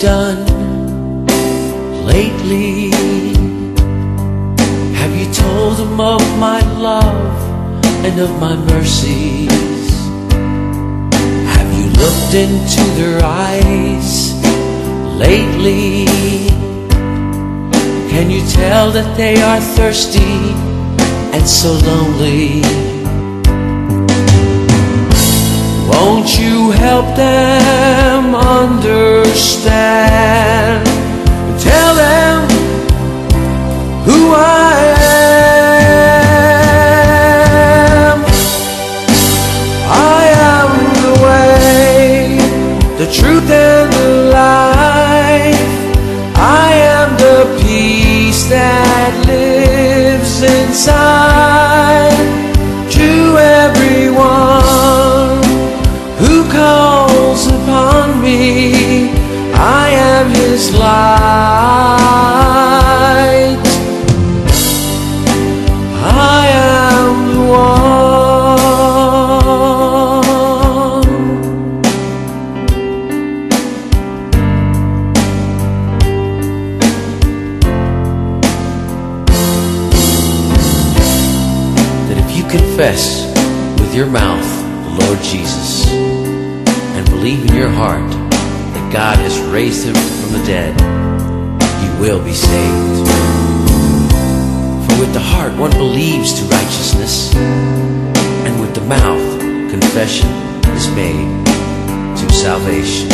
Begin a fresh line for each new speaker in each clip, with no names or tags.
done lately? Have you told them of my love and of my mercies? Have you looked into their eyes lately? Can you tell that they are thirsty and so lonely? Won't you help them understand? Confess with your mouth the Lord Jesus and believe in your heart that God has raised him from the dead, you will be saved. For with the heart one believes to righteousness, and with the mouth confession is made to salvation.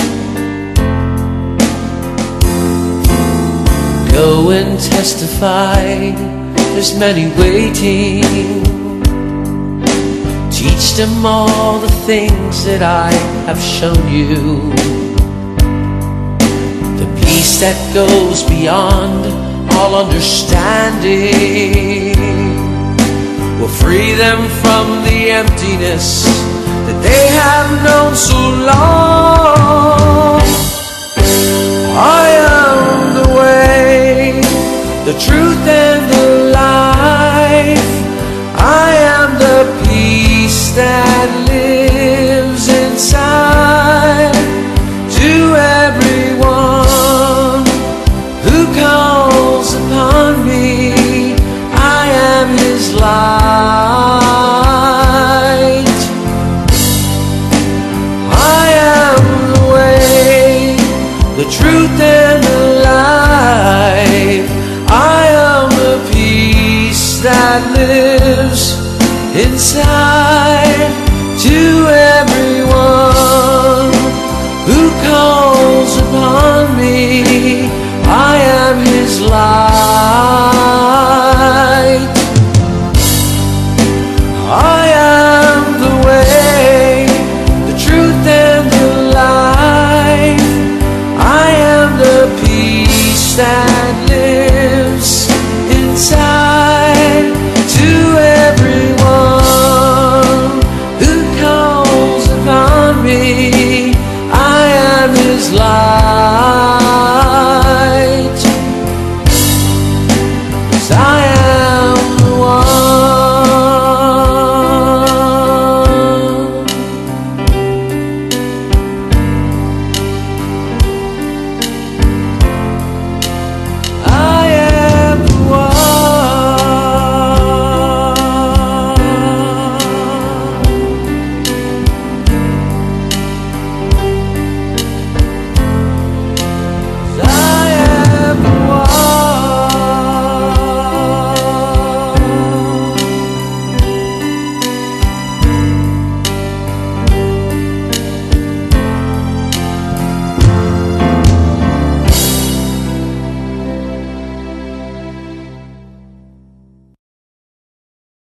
Go and testify, there's many waiting. Teach them all the things that I have shown you. The peace that goes beyond all understanding will free them from the emptiness that they have known so long. I am the way, the truth, and the truth, and the life. I am the peace that lives inside to is life.